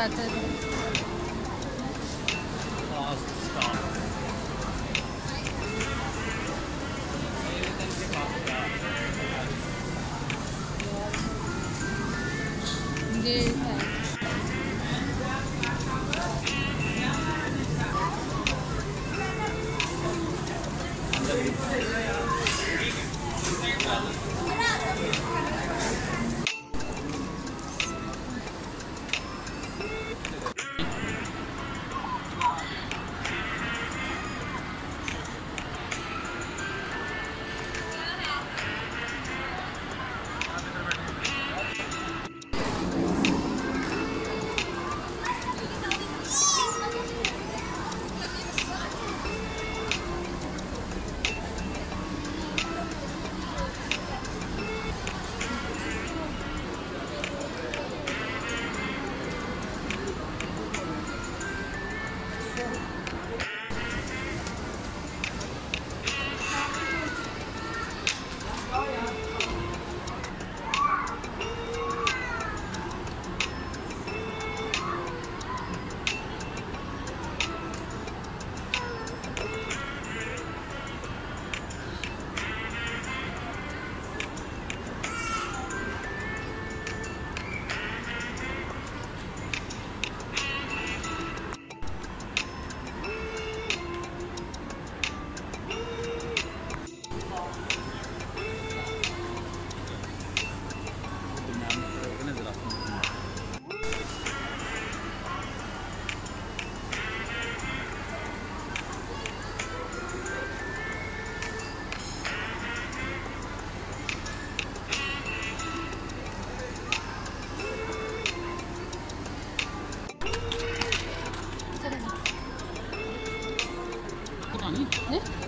你今天。嗯